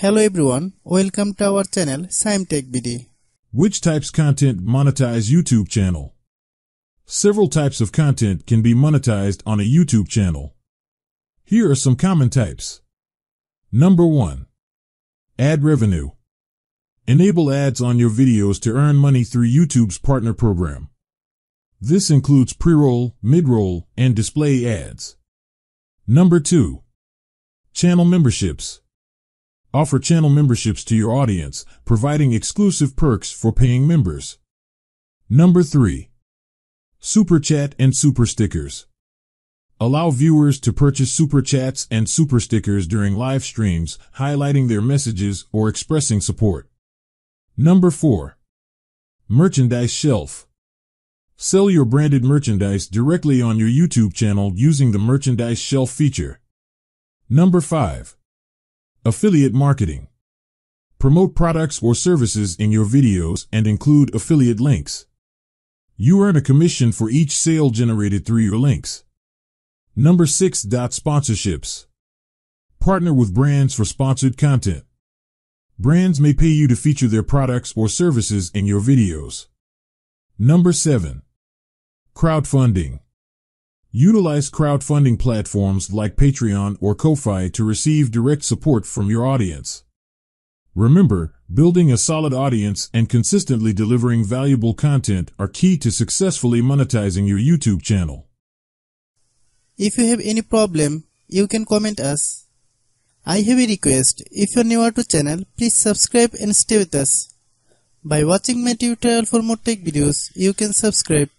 Hello everyone, welcome to our channel Shaem TechBD. Which types content monetize YouTube channel? Several types of content can be monetized on a YouTube channel. Here are some common types. Number 1. Ad revenue. Enable ads on your videos to earn money through YouTube's partner program. This includes pre-roll, mid-roll, and display ads. Number 2. Channel memberships. Offer channel memberships to your audience, providing exclusive perks for paying members. Number 3. Super Chat and Super Stickers. Allow viewers to purchase Super Chats and Super Stickers during live streams, highlighting their messages or expressing support. Number 4. Merchandise Shelf. Sell your branded merchandise directly on your YouTube channel using the Merchandise Shelf feature. Number 5. Affiliate Marketing. Promote products or services in your videos and include affiliate links. You earn a commission for each sale generated through your links. Number 6. Sponsorships. Partner with brands for sponsored content. Brands may pay you to feature their products or services in your videos. Number 7. Crowdfunding. Utilize crowdfunding platforms like Patreon or Ko-Fi to receive direct support from your audience. Remember, building a solid audience and consistently delivering valuable content are key to successfully monetizing your YouTube channel. If you have any problem, you can comment us. I have a request. If you are new to channel, please subscribe and stay with us. By watching my tutorial for more tech videos, you can subscribe